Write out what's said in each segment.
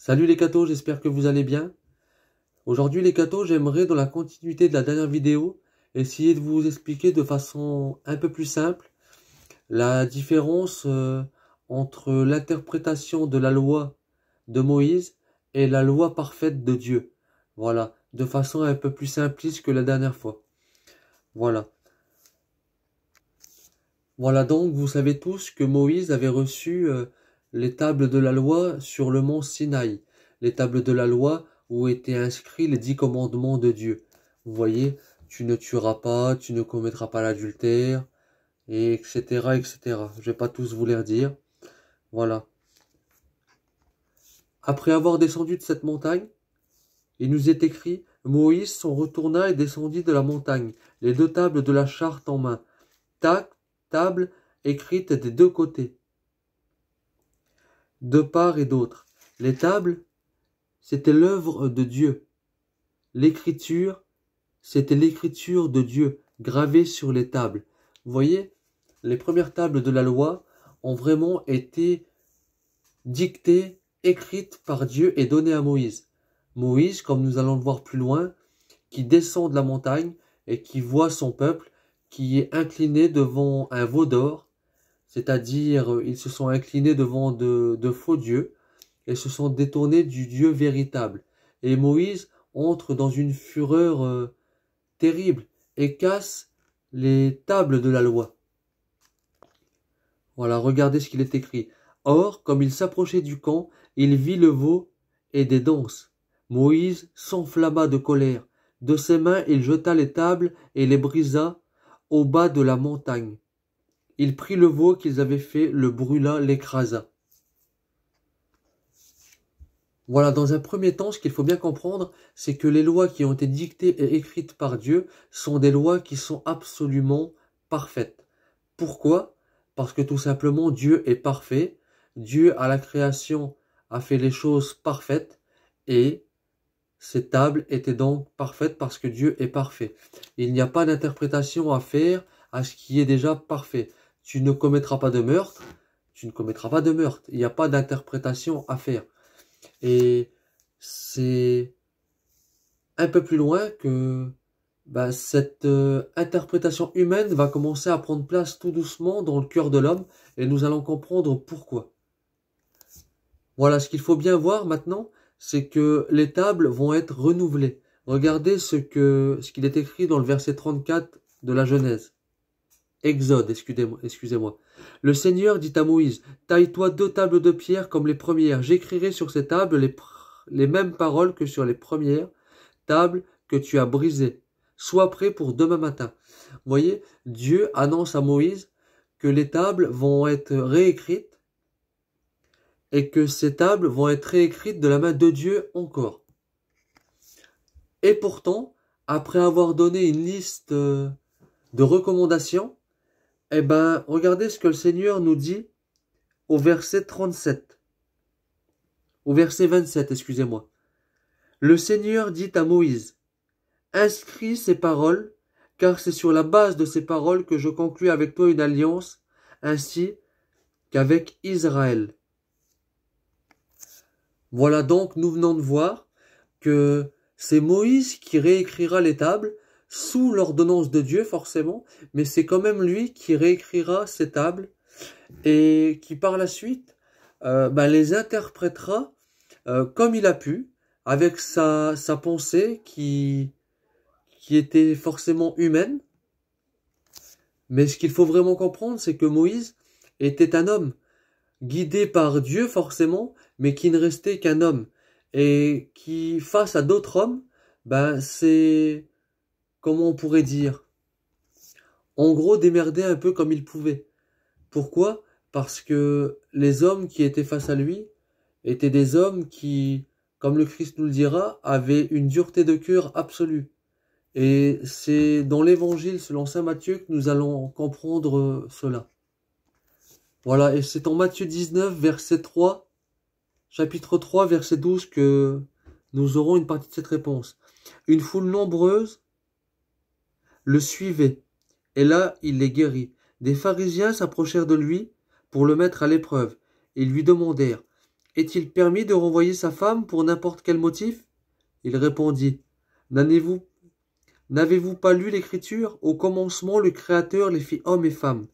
Salut les cathos, j'espère que vous allez bien. Aujourd'hui les cathos, j'aimerais dans la continuité de la dernière vidéo essayer de vous expliquer de façon un peu plus simple la différence euh, entre l'interprétation de la loi de Moïse et la loi parfaite de Dieu. Voilà, de façon un peu plus simpliste que la dernière fois. Voilà. Voilà donc, vous savez tous que Moïse avait reçu euh, les tables de la loi sur le mont Sinaï, les tables de la loi où étaient inscrits les dix commandements de Dieu. Vous voyez, tu ne tueras pas, tu ne commettras pas l'adultère, et etc., etc. Je vais pas tous vous les redire. Voilà. Après avoir descendu de cette montagne, il nous est écrit, Moïse s'en retourna et descendit de la montagne, les deux tables de la charte en main. Tac, table écrite des deux côtés de part et d'autre. Les tables, c'était l'œuvre de Dieu. L'écriture, c'était l'écriture de Dieu gravée sur les tables. Vous voyez, les premières tables de la loi ont vraiment été dictées, écrites par Dieu et données à Moïse. Moïse, comme nous allons le voir plus loin, qui descend de la montagne et qui voit son peuple qui est incliné devant un veau d'or c'est-à-dire euh, ils se sont inclinés devant de, faux dieux et se sont détournés du Dieu véritable. Et Moïse entre dans une fureur euh, terrible et casse les tables de la loi. Voilà, regardez ce qu'il est écrit. Or, comme il s'approchait du camp, il vit le veau et des danses. Moïse s'enflamma de colère. De ses mains, il jeta les tables et les brisa au bas de la montagne. Il prit le veau qu'ils avaient fait, le brûla, l'écrasa. Voilà, dans un premier temps, ce qu'il faut bien comprendre, c'est que les lois qui ont été dictées et écrites par Dieu sont des lois qui sont absolument parfaites. Pourquoi? Parce que tout simplement, Dieu est parfait. Dieu, à la création, a fait les choses parfaites et ces tables étaient donc parfaites parce que Dieu est parfait. Il n'y a pas d'interprétation à faire à ce qui est déjà parfait tu ne commettras pas de meurtre, tu ne commettras pas de meurtre. Il n'y a pas d'interprétation à faire. Et c'est un peu plus loin que ben, cette euh, interprétation humaine va commencer à prendre place tout doucement dans le cœur de l'homme et nous allons comprendre pourquoi. Voilà, ce qu'il faut bien voir maintenant, c'est que les tables vont être renouvelées. Regardez ce que ce qu'il est écrit dans le verset 34 de la Genèse. Exode, excusez-moi. Le Seigneur dit à Moïse, taille-toi deux tables de pierre comme les premières. J'écrirai sur ces tables les, les mêmes paroles que sur les premières tables que tu as brisées. Sois prêt pour demain matin. Voyez, Dieu annonce à Moïse que les tables vont être réécrites et que ces tables vont être réécrites de la main de Dieu encore. Et pourtant, après avoir donné une liste euh, de recommandations, eh ben, regardez ce que le Seigneur nous dit au verset 37. Au verset 27, excusez-moi. Le Seigneur dit à Moïse, Inscris ces paroles, car c'est sur la base de ces paroles que je conclus avec toi une alliance, ainsi qu'avec Israël. Voilà donc, nous venons de voir que c'est Moïse qui réécrira les tables, sous l'ordonnance de Dieu forcément, mais c'est quand même lui qui réécrira ces tables et qui par la suite euh, ben, les interprétera euh, comme il a pu, avec sa, sa pensée qui, qui était forcément humaine. Mais ce qu'il faut vraiment comprendre, c'est que Moïse était un homme, guidé par Dieu forcément, mais qui ne restait qu'un homme, et qui, face à d'autres hommes, ben c'est comment on pourrait dire, en gros démerder un peu comme il pouvait. Pourquoi? Parce que les hommes qui étaient face à lui étaient des hommes qui, comme le Christ nous le dira, avaient une dureté de cœur absolue. Et c'est dans l'évangile selon saint Matthieu que nous allons comprendre cela. Voilà, et c'est en Matthieu 19, verset 3, chapitre 3, verset 12 que nous aurons une partie de cette réponse. Une foule nombreuse le suivaient, et là il les guérit. Des pharisiens s'approchèrent de lui pour le mettre à l'épreuve, et lui demandèrent est-il permis de renvoyer sa femme pour n'importe quel motif? Il répondit, N'avez-vous N'avez-vous pas lu l'Écriture? Au commencement, le Créateur les fit hommes et femmes.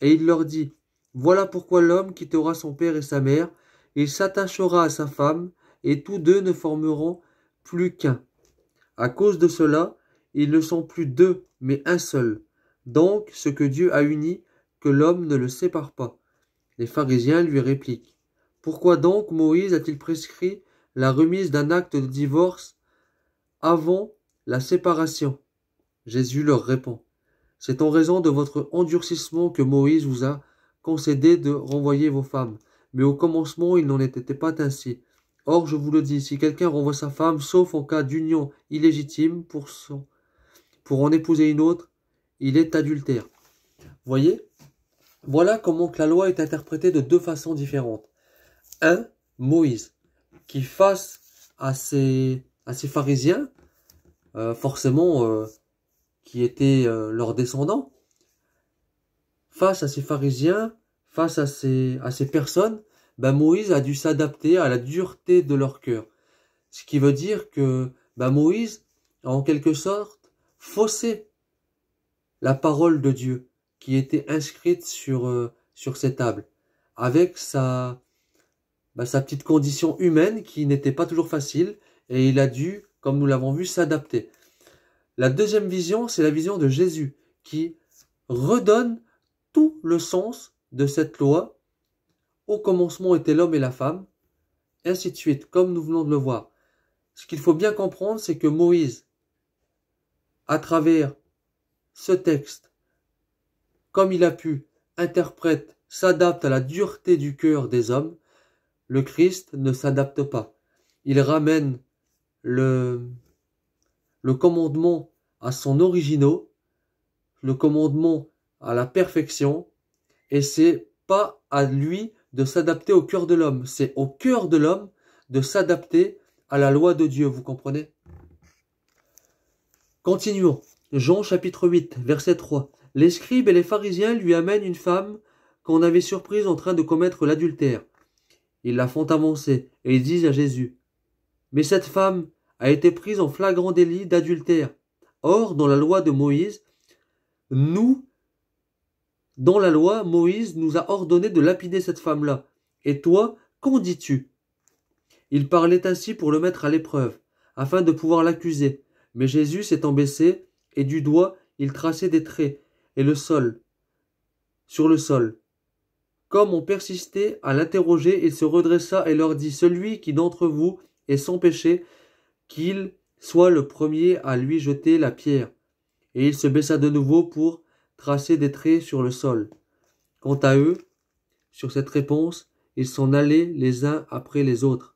Et il leur dit, Voilà pourquoi l'homme quittera son père et sa mère, il s'attachera à sa femme, et tous deux ne formeront plus qu'un. À cause de cela, ils ne sont plus deux, mais un seul. Donc, ce que Dieu a uni, que l'homme ne le sépare pas. Les pharisiens lui répliquent. Pourquoi donc Moïse a-t-il prescrit la remise d'un acte de divorce avant la séparation? Jésus leur répond. C'est en raison de votre endurcissement que Moïse vous a concédé de renvoyer vos femmes. Mais au commencement, il n'en était pas ainsi. Or, je vous le dis, si quelqu'un renvoie sa femme, sauf en cas d'union illégitime pour, son, pour en épouser une autre, il est adultère. Voyez? Voilà comment que la loi est interprétée de deux façons différentes. Un, Moïse, qui face à ces, à ces pharisiens, euh, forcément, euh, qui étaient euh, leurs descendants, face à ces pharisiens, face à ces, à ces personnes, ben Moïse a dû s'adapter à la dureté de leur cœur. Ce qui veut dire que ben Moïse en quelque sorte faussé la parole de Dieu qui était inscrite sur, euh, sur ces tables, avec sa, ben sa petite condition humaine qui n'était pas toujours facile, et il a dû, comme nous l'avons vu, s'adapter. La deuxième vision, c'est la vision de Jésus, qui redonne tout le sens de cette loi. Au commencement étaient l'homme et la femme, et ainsi de suite, comme nous venons de le voir. Ce qu'il faut bien comprendre, c'est que Moïse, à travers ce texte, comme il a pu, interprète, s'adapte à la dureté du cœur des hommes, le Christ ne s'adapte pas. Il ramène le, le commandement à son originaux, le commandement à la perfection, et c'est pas à lui de s'adapter au cœur de l'homme, c'est au cœur de l'homme de s'adapter à la loi de Dieu, vous comprenez? Continuons. Jean chapitre 8, verset 3. Les scribes et les pharisiens lui amènent une femme qu'on avait surprise en train de commettre l'adultère. Ils la font avancer et ils disent à Jésus, Mais cette femme a été prise en flagrant délit d'adultère. Or, dans la loi de Moïse, nous, dans la loi, Moïse nous a ordonné de lapider cette femme-là. Et toi, qu'en dis-tu? Il parlait ainsi pour le mettre à l'épreuve, afin de pouvoir l'accuser. Mais Jésus s'étant baissé, et du doigt, il traçait des traits, et le sol, sur le sol. Comme on persistait à l'interroger, il se redressa et leur dit, Celui qui d'entre vous est sans péché, qu'il soit le premier à lui jeter la pierre. Et il se baissa de nouveau pour tracer des traits sur le sol. Quant à eux, sur cette réponse, ils s'en allaient les uns après les autres.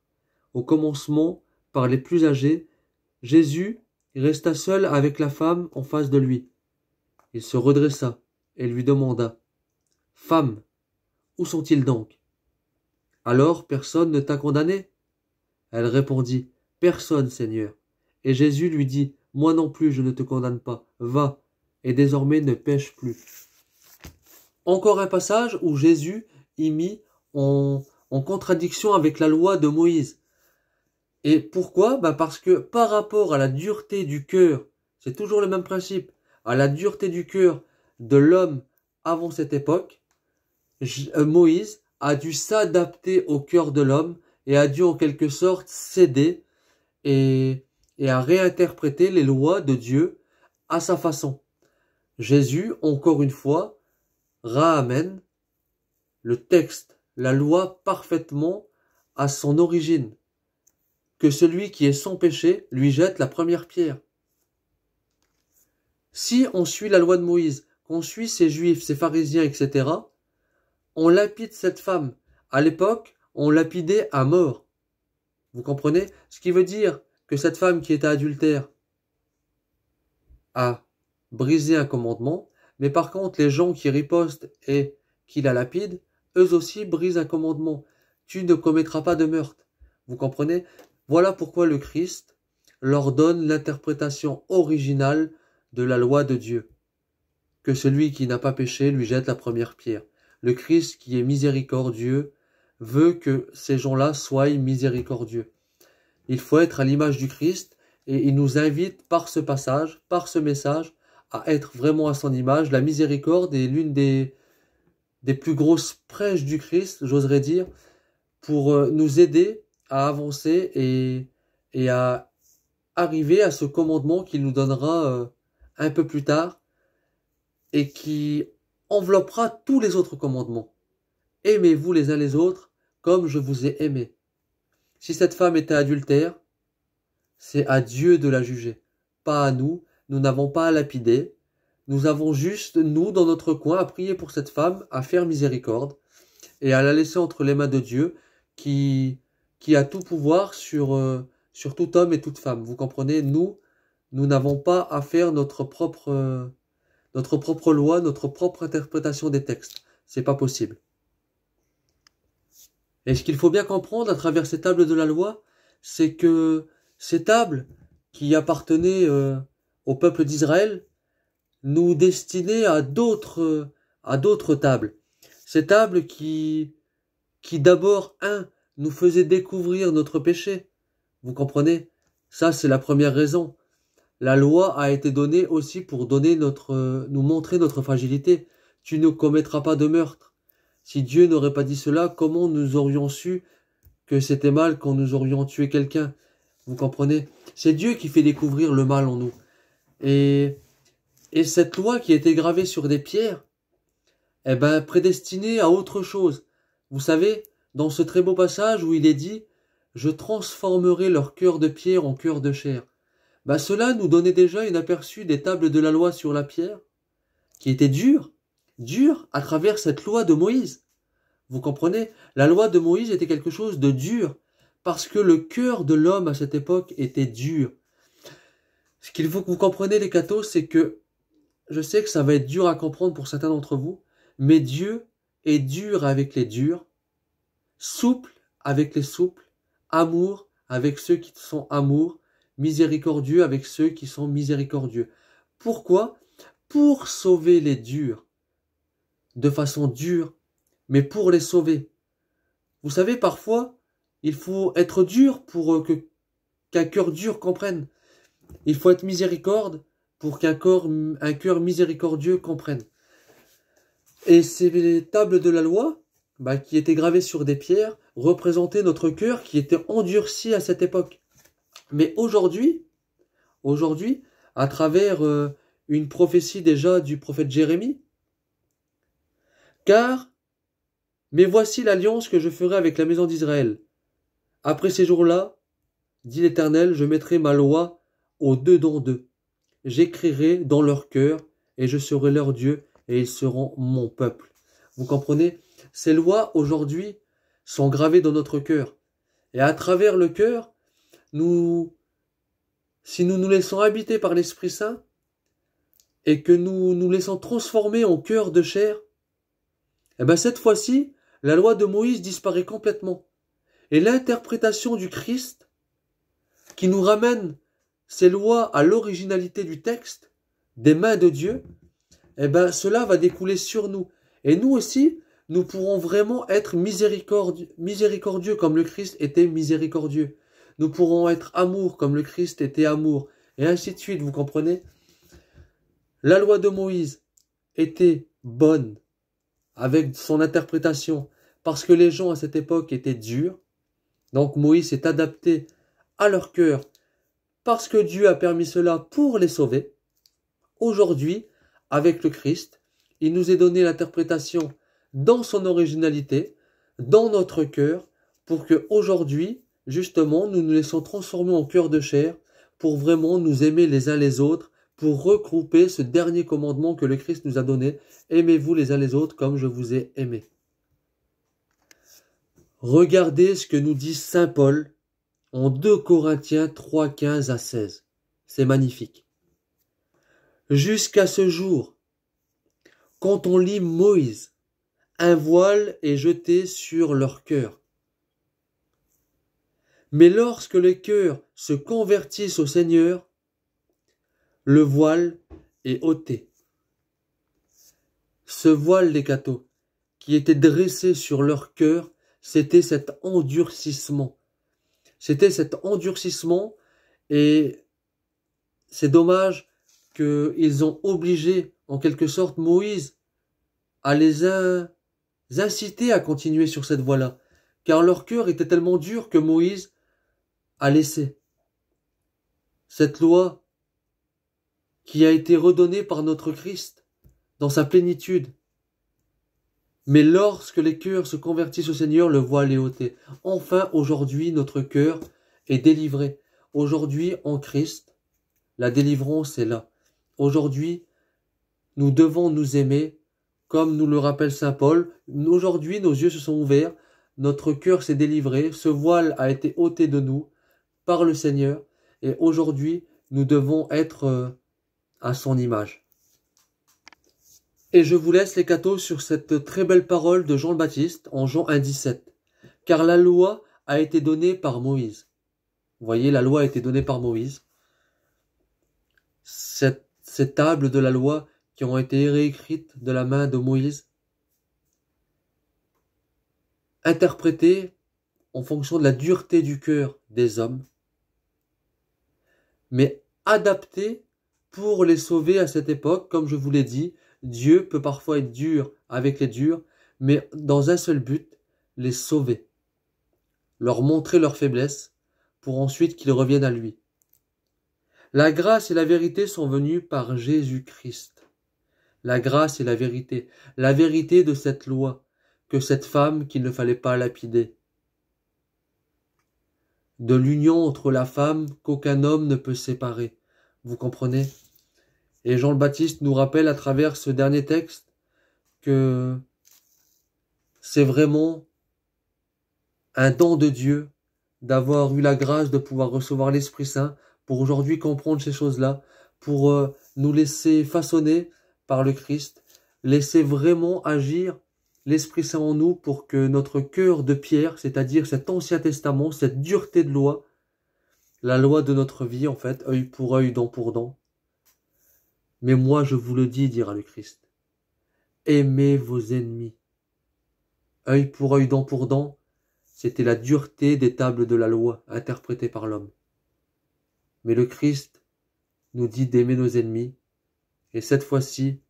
Au commencement, par les plus âgés, Jésus resta seul avec la femme en face de lui. Il se redressa et lui demanda Femme, où sont-ils donc? Alors personne ne t'a condamné? Elle répondit Personne, Seigneur. Et Jésus lui dit, Moi non plus je ne te condamne pas, va, et désormais ne pêche plus. Encore un passage où Jésus y mit en, en contradiction avec la loi de Moïse. Et pourquoi? Ben Parce que par rapport à la dureté du cœur, c'est toujours le même principe, à la dureté du cœur de l'homme avant cette époque, euh, Moïse a dû s'adapter au cœur de l'homme et a dû en quelque sorte céder et, et à réinterpréter les lois de Dieu à sa façon. Jésus, encore une fois, ramène le texte, la loi parfaitement à son origine. Que celui qui est sans péché lui jette la première pierre. Si on suit la loi de Moïse, qu'on suit ces juifs, ces pharisiens, etc., on lapide cette femme. À l'époque, on lapidait à mort. Vous comprenez? Ce qui veut dire que cette femme qui était adultère a brisé un commandement, mais par contre les gens qui ripostent et qui la lapident, eux aussi brisent un commandement. Tu ne commettras pas de meurtre. Vous comprenez? Voilà pourquoi le Christ leur donne l'interprétation originale de la loi de Dieu. Que celui qui n'a pas péché lui jette la première pierre. Le Christ qui est miséricordieux veut que ces gens-là soient miséricordieux. Il faut être à l'image du Christ et il nous invite par ce passage, par ce message, à être vraiment à son image. La miséricorde est l'une des, des plus grosses prêches du Christ, j'oserais dire, pour euh, nous aider à avancer et, et à arriver à ce commandement qu'il nous donnera euh, un peu plus tard et qui enveloppera tous les autres commandements. Aimez-vous les uns les autres comme je vous ai aimé. Si cette femme était adultère, c'est à Dieu de la juger, pas à nous, nous n'avons pas à lapider, nous avons juste, nous, dans notre coin, à prier pour cette femme, à faire miséricorde, et à la laisser entre les mains de Dieu, qui, qui a tout pouvoir sur, euh, sur tout homme et toute femme. Vous comprenez, nous, nous n'avons pas à faire notre propre, euh, notre propre loi, notre propre interprétation des textes. C'est pas possible. Et ce qu'il faut bien comprendre à travers ces tables de la loi, c'est que ces tables qui appartenaient euh, au peuple d'Israël nous destinaient à d'autres à d'autres tables. Ces tables qui qui d'abord un nous faisaient découvrir notre péché. Vous comprenez? Ça c'est la première raison. La loi a été donnée aussi pour donner notre nous montrer notre fragilité. Tu ne commettras pas de meurtre. Si Dieu n'aurait pas dit cela, comment nous aurions su que c'était mal quand nous aurions tué quelqu'un? Vous comprenez? C'est Dieu qui fait découvrir le mal en nous. Et, et cette loi qui été gravée sur des pierres, eh ben, prédestinée à autre chose. Vous savez, dans ce très beau passage où il est dit, je transformerai leur cœur de pierre en cœur de chair. Ben, cela nous donnait déjà une aperçu des tables de la loi sur la pierre, qui étaient dures, dures à travers cette loi de Moïse. Vous comprenez? La loi de Moïse était quelque chose de dur, parce que le cœur de l'homme à cette époque était dur. Ce qu'il faut que vous compreniez les cathos, c'est que je sais que ça va être dur à comprendre pour certains d'entre vous, mais Dieu est dur avec les durs, souple avec les souples, amour avec ceux qui sont amour, miséricordieux avec ceux qui sont miséricordieux. Pourquoi? Pour sauver les durs, de façon dure, mais pour les sauver. Vous savez, parfois, il faut être dur pour euh, que qu'un cœur dur comprenne. Il faut être miséricorde pour qu'un corps, un cœur miséricordieux comprenne. Et ces tables de la loi, bah, qui étaient gravées sur des pierres, représentaient notre cœur qui était endurci à cette époque. Mais aujourd'hui, aujourd'hui, à travers euh, une prophétie déjà du prophète Jérémie, car, mais voici l'alliance que je ferai avec la maison d'Israël. Après ces jours-là, dit l'Éternel, je mettrai ma loi au dedans d'eux. J'écrirai dans leur cœur, et je serai leur Dieu, et ils seront mon peuple. Vous comprenez? Ces lois, aujourd'hui, sont gravées dans notre cœur. Et à travers le cœur, nous, si nous nous laissons habiter par l'Esprit Saint, et que nous nous laissons transformer en cœur de chair, eh ben cette fois-ci, la loi de Moïse disparaît complètement. Et l'interprétation du Christ, qui nous ramène ces lois à l'originalité du texte, des mains de Dieu, eh ben, cela va découler sur nous. Et nous aussi, nous pourrons vraiment être miséricordieux, comme le Christ était miséricordieux. Nous pourrons être amour comme le Christ était amour. Et ainsi de suite, vous comprenez? La loi de Moïse était bonne avec son interprétation parce que les gens à cette époque étaient durs, donc Moïse s'est adapté à leur cœur parce que Dieu a permis cela pour les sauver. Aujourd'hui, avec le Christ, il nous est donné l'interprétation dans son originalité, dans notre cœur, pour que aujourd'hui, justement, nous nous laissons transformer en cœur de chair, pour vraiment nous aimer les uns les autres, pour regrouper ce dernier commandement que le Christ nous a donné, aimez-vous les uns les autres comme je vous ai aimé. Regardez ce que nous dit Saint Paul en 2 Corinthiens 3, 15 à 16. C'est magnifique. Jusqu'à ce jour, quand on lit Moïse, un voile est jeté sur leur cœur. Mais lorsque les cœurs se convertissent au Seigneur, le voile est ôté. Ce voile des cathos, qui était dressé sur leur cœur, c'était cet endurcissement. C'était cet endurcissement et c'est dommage qu'ils ont obligé en quelque sorte Moïse à les inciter à continuer sur cette voie-là, car leur cœur était tellement dur que Moïse a laissé cette loi qui a été redonnée par notre Christ dans sa plénitude. Mais lorsque les cœurs se convertissent au Seigneur, le voile est ôté. Enfin, aujourd'hui, notre cœur est délivré. Aujourd'hui, en Christ, la délivrance est là. Aujourd'hui, nous devons nous aimer, comme nous le rappelle Saint Paul. Aujourd'hui, nos yeux se sont ouverts, notre cœur s'est délivré, ce voile a été ôté de nous par le Seigneur, et aujourd'hui, nous devons être euh, à son image. Et je vous laisse les cathos sur cette très belle parole de Jean le Baptiste en Jean 1.17. Car la loi a été donnée par Moïse. Vous voyez, la loi a été donnée par Moïse. Cette, ces tables de la loi qui ont été réécrites de la main de Moïse, interprétées en fonction de la dureté du cœur des hommes, mais adaptées pour les sauver à cette époque, comme je vous l'ai dit, Dieu peut parfois être dur avec les durs, mais dans un seul but, les sauver, leur montrer leur faiblesse, pour ensuite qu'ils reviennent à lui. La grâce et la vérité sont venues par Jésus-Christ. La grâce et la vérité, la vérité de cette loi, que cette femme qu'il ne fallait pas lapider. De l'union entre la femme qu'aucun homme ne peut séparer. Vous comprenez? Et Jean le Baptiste nous rappelle à travers ce dernier texte que c'est vraiment un don de Dieu d'avoir eu la grâce de pouvoir recevoir l'Esprit Saint pour aujourd'hui comprendre ces choses-là, pour euh, nous laisser façonner par le Christ, laisser vraiment agir l'Esprit Saint en nous pour que notre cœur de pierre, c'est-à-dire cet Ancien Testament, cette dureté de loi, la loi de notre vie en fait, œil pour œil, dent pour dent, mais moi je vous le dis, dira le Christ. Aimez vos ennemis. Œil pour œil, dent pour dent, c'était la dureté des tables de la loi interprétées par l'homme. Mais le Christ nous dit d'aimer nos ennemis, et cette fois-ci,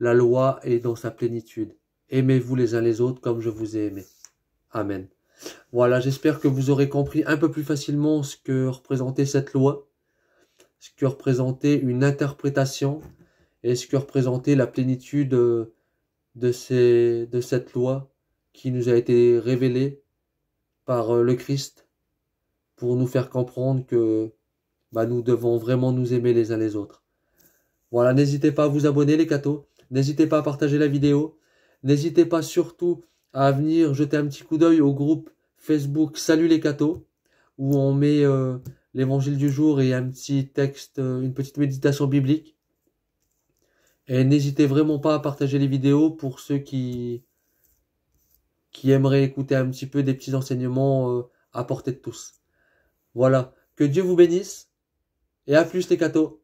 la loi est dans sa plénitude. Aimez-vous les uns les autres comme je vous ai aimé. Amen. Voilà, j'espère que vous aurez compris un peu plus facilement ce que représentait cette loi ce que représentait une interprétation et ce que représentait la plénitude de, ces, de cette loi qui nous a été révélée par euh, le Christ pour nous faire comprendre que bah, nous devons vraiment nous aimer les uns les autres. Voilà, n'hésitez pas à vous abonner les cathos, n'hésitez pas à partager la vidéo, n'hésitez pas surtout à venir jeter un petit coup d'œil au groupe Facebook Salut les cathos, où on met euh, l'évangile du jour et un petit texte, euh, une petite méditation biblique. Et n'hésitez vraiment pas à partager les vidéos pour ceux qui, qui aimeraient écouter un petit peu des petits enseignements euh, à portée de tous. Voilà. Que Dieu vous bénisse. Et à plus les cathos.